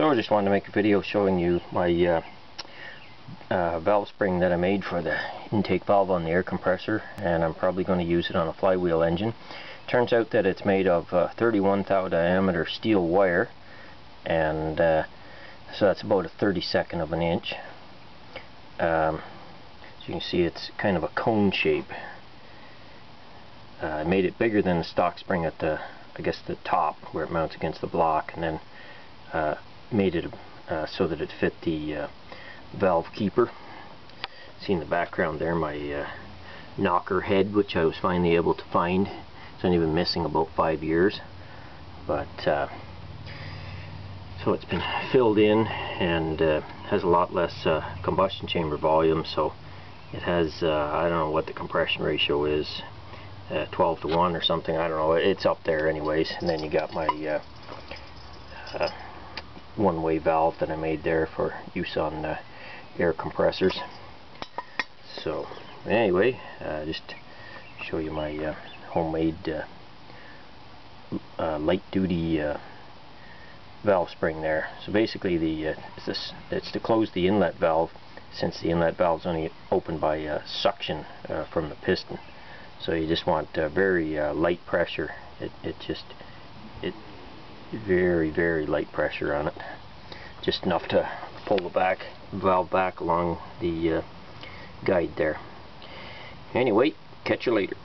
So I just wanted to make a video showing you my uh, uh, valve spring that I made for the intake valve on the air compressor and I'm probably going to use it on a flywheel engine. Turns out that it's made of uh, 31 thou diameter steel wire and uh, so that's about a 32nd of an inch. Um, you can see it's kind of a cone shape. Uh, I made it bigger than the stock spring at the I guess the top where it mounts against the block and then uh, made it uh, so that it fit the uh, valve keeper. See in the background there my uh, knocker head which I was finally able to find. It's only been missing about five years but uh, so it's been filled in and uh, has a lot less uh, combustion chamber volume so it has I don't know what the compression ratio is 12 to 1 or something I don't know it's up there anyways and then you got my one-way valve that I made there for use on uh, air compressors. So anyway, uh, just show you my uh, homemade uh, uh, light-duty uh, valve spring there. So basically, the it's, this, it's to close the inlet valve since the inlet valve is only opened by suction from the piston. So you just want very light pressure. It, it just it very very light pressure on it. Just enough to pull the back valve back along the uh, guide there. Anyway catch you later